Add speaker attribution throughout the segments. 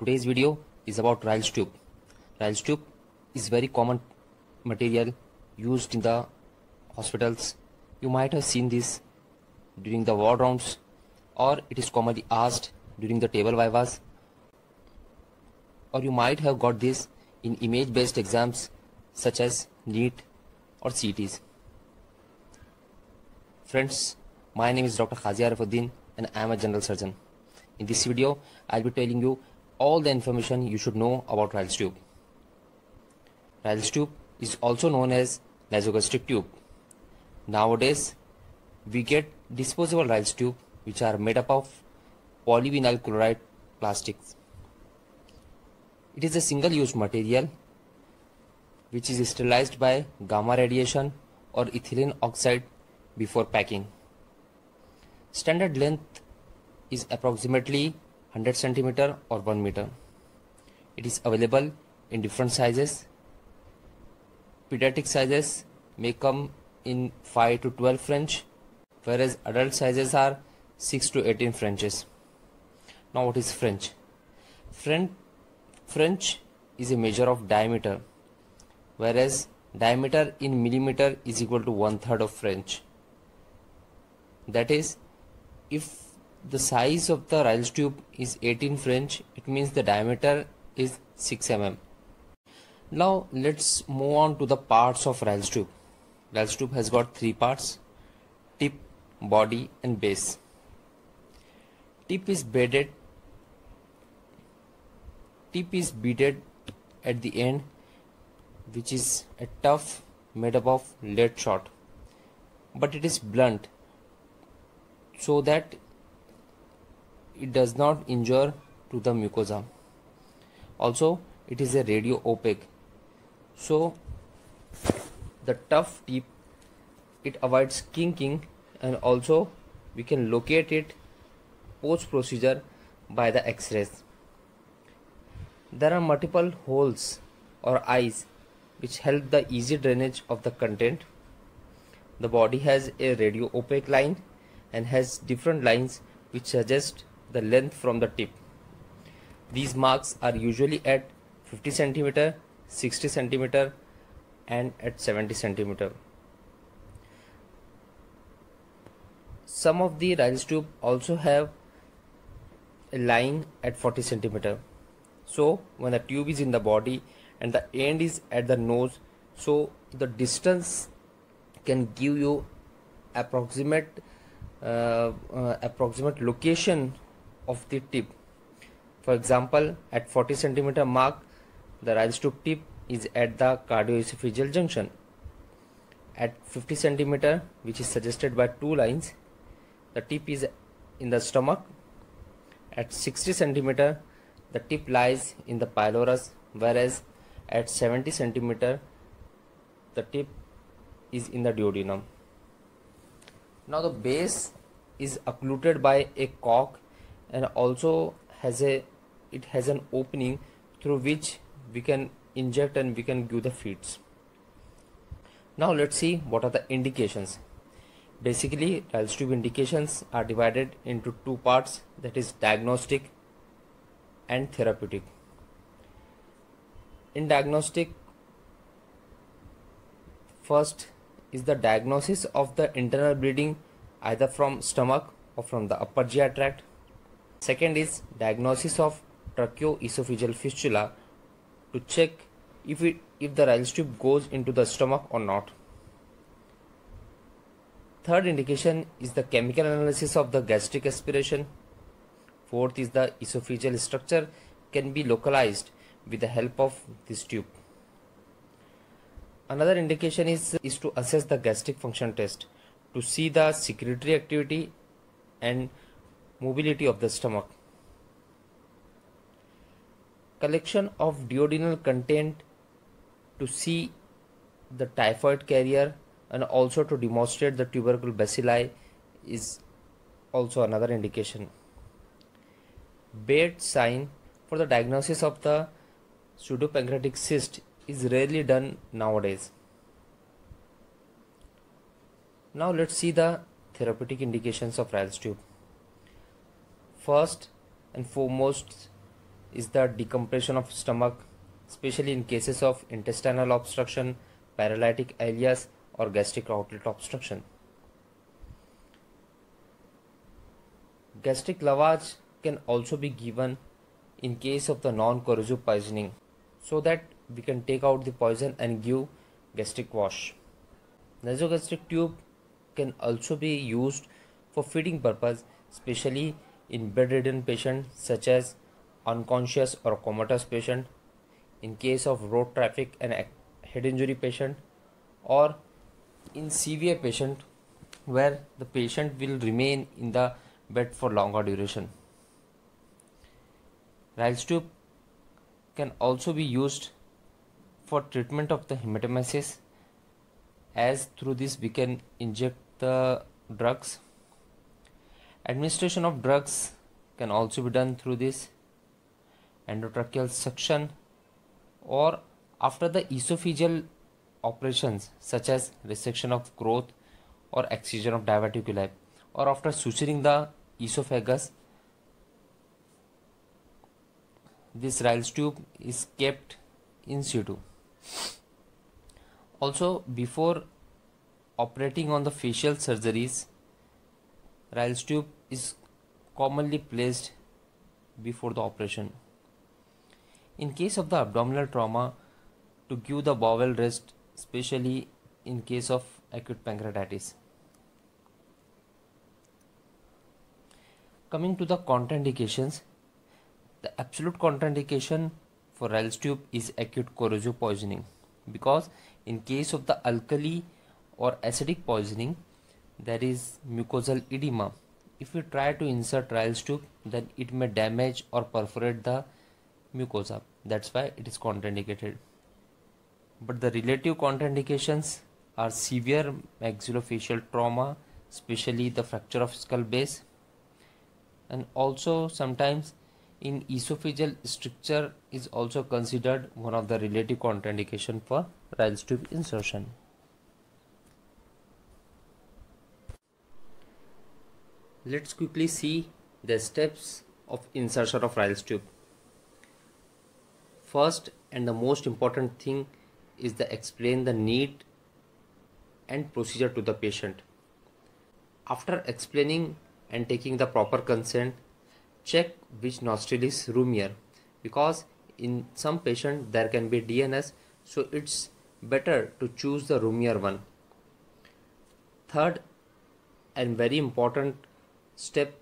Speaker 1: Today's video is about Ryle's tube. Ryle's tube is very common material used in the hospitals. You might have seen this during the ward rounds or it is commonly asked during the table vivas or you might have got this in image based exams such as NEET or CETs. Friends, my name is Dr. Qazi Arifuddin and I am a general surgeon. In this video, I'll be telling you all the information you should know about Ryle's tube. Ryle's tube is also known as nasogastric tube. Nowadays, we get disposable Ryle's tube which are made up of polyvinyl chloride plastics. It is a single-use material which is sterilized by gamma radiation or ethylene oxide before packing. Standard length is approximately 100 centimeter or 1 meter. It is available in different sizes. Pediatric sizes may come in 5 to 12 French whereas adult sizes are 6 to 18 Frenches. Now what is French? French, French is a measure of diameter whereas diameter in millimeter is equal to one third of French. That is if the size of the Ryle's tube is 18 French, it means the diameter is 6 mm. Now let's move on to the parts of Ryle's tube. Ryle's tube has got three parts, tip, body and base. Tip is beaded, tip is beaded at the end which is a tough made up of lead shot but it is blunt so that it does not injure to the mucosa. Also it is a radio opaque. So the tough tip it avoids kinking and also we can locate it post procedure by the x-rays. There are multiple holes or eyes which help the easy drainage of the content. The body has a radio opaque line and has different lines which suggest the length from the tip. These marks are usually at 50 centimeter, 60 centimeter and at 70 centimeter. Some of the Ryle's tube also have a line at 40 centimeter. So when the tube is in the body and the end is at the nose, so the distance can give you approximate uh, uh, approximate location of the tip. For example, at 40 centimeter mark, the Ryle's tube tip is at the cardioesophageal junction. At 50 centimeter, which is suggested by two lines, the tip is in the stomach. At 60 centimeter, the tip lies in the pylorus, whereas at 70 centimeter, the tip is in the duodenum. Now the base is occluded by a cock and also has a it has an opening through which we can inject and we can give the feeds. Now let's see what are the indications. Basically Ryle's tube indications are divided into two parts that is diagnostic and therapeutic. In diagnostic first is the diagnosis of the internal bleeding either from stomach or from the upper GI tract Second is diagnosis of tracheoesophageal fistula to check if it if the Ryle's tube goes into the stomach or not. Third indication is the chemical analysis of the gastric aspiration. Fourth is the esophageal stricture can be localized with the help of this tube. Another indication is, is to assess the gastric function test to see the secretory activity and mobility of the stomach. Collection of duodenal content to see the typhoid carrier and also to demonstrate the tubercle bacilli is also another indication. Beard sign for the diagnosis of the pseudopancreatic cyst is rarely done nowadays. Now let's see the therapeutic indications of Ryle's tube. First and foremost is the decompression of stomach, especially in cases of intestinal obstruction, paralytic ileus, or gastric outlet obstruction. Gastric lavage can also be given in case of the non-corrosive poisoning so that we can take out the poison and give gastric wash. Nasogastric tube can also be used for feeding purpose especially in bedridden patients such as unconscious or comatose patient in case of road traffic and head injury patient or in severe patient where the patient will remain in the bed for longer duration. Ryle's tube can also be used for treatment of the hematemesis as through this we can inject the drugs. Administration of drugs can also be done through this. Endotracheal suction or after the esophageal operations such as resection of growth or excision of diverticuli or after suturing the esophagus this Ryle's tube is kept in situ. Also before operating on the facial surgeries Ryle's tube is commonly placed before the operation in case of the abdominal trauma to give the bowel rest especially in case of acute pancreatitis. Coming to the contraindications, the absolute contraindication for Ryle's tube is acute corrosive poisoning because in case of the alkali or acidic poisoning there is mucosal edema. If we try to insert Ryle's tube then it may damage or perforate the mucosa. That's why it is contraindicated but the relative contraindications are severe maxillofacial trauma especially the fracture of skull base and also sometimes in esophageal stricture is also considered one of the relative contraindication for Ryle's tube insertion. Let's quickly see the steps of insertion of Ryle's tube. First and the most important thing is to explain the need and procedure to the patient. After explaining and taking the proper consent, check which nostril is roomier because in some patient there can be DNS so it's better to choose the roomier one. Third and very important step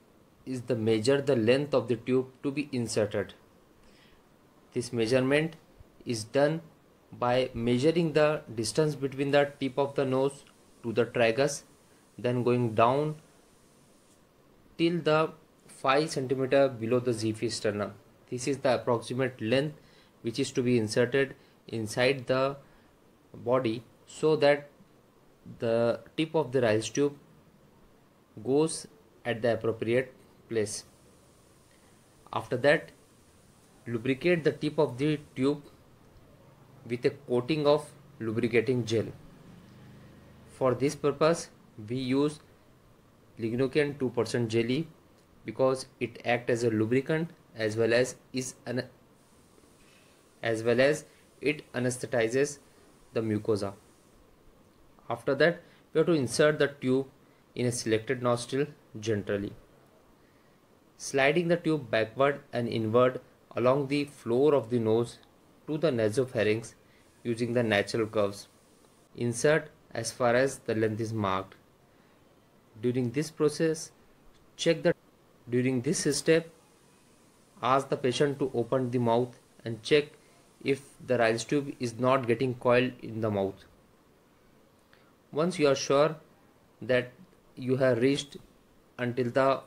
Speaker 1: is the measure the length of the tube to be inserted. This measurement is done by measuring the distance between the tip of the nose to the tragus then going down till the 5 centimeter below the Xiphi sternum. This is the approximate length which is to be inserted inside the body so that the tip of the Ryle's tube goes at the appropriate place. After that lubricate the tip of the tube with a coating of lubricating gel. For this purpose we use lignocaine 2% jelly because it acts as a lubricant as well as is an as well as it anesthetizes the mucosa. After that we have to insert the tube in a selected nostril gently. Sliding the tube backward and inward along the floor of the nose to the nasopharynx using the natural curves. Insert as far as the length is marked. During this process, check the during this step, ask the patient to open the mouth and check if the Ryle's tube is not getting coiled in the mouth. Once you are sure that you have reached until the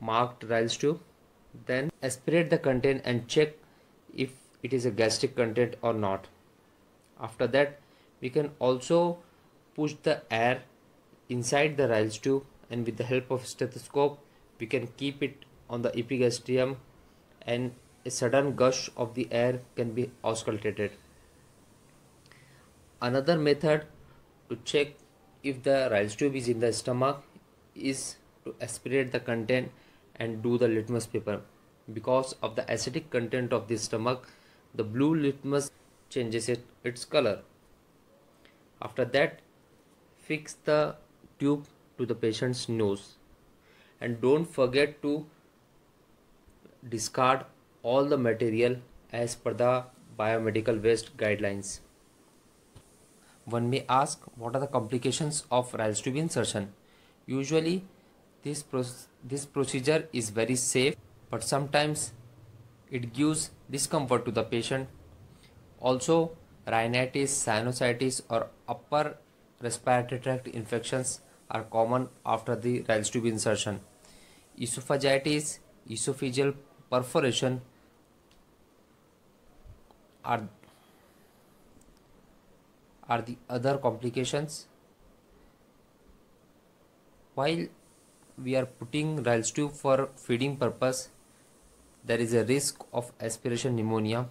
Speaker 1: marked Ryle's tube, then aspirate the content and check if it is a gastric content or not after that we can also push the air inside the Ryle's tube and with the help of stethoscope we can keep it on the epigastrium and a sudden gush of the air can be auscultated. Another method to check if the Ryle's tube is in the stomach is to aspirate the content and do the litmus paper. because of the acidic content of the stomach the blue litmus changes it, its color. After that fix the tube to the patient's nose. And don't forget to discard all the material as per the biomedical waste guidelines one may ask what are the complications of tube insertion usually this, this procedure is very safe but sometimes it gives discomfort to the patient. Also, rhinitis, sinusitis, or upper respiratory tract infections are common after the tube insertion. Esophagitis, esophageal perforation are, are the other complications. While we are putting Ryle's tube for feeding purpose, there is a risk of aspiration pneumonia.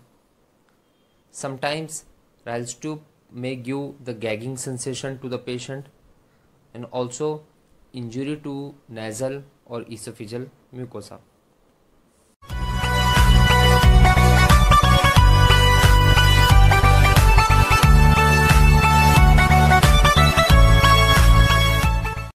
Speaker 1: Sometimes Ryle's tube may give the gagging sensation to the patient and also injury to nasal or esophageal mucosa.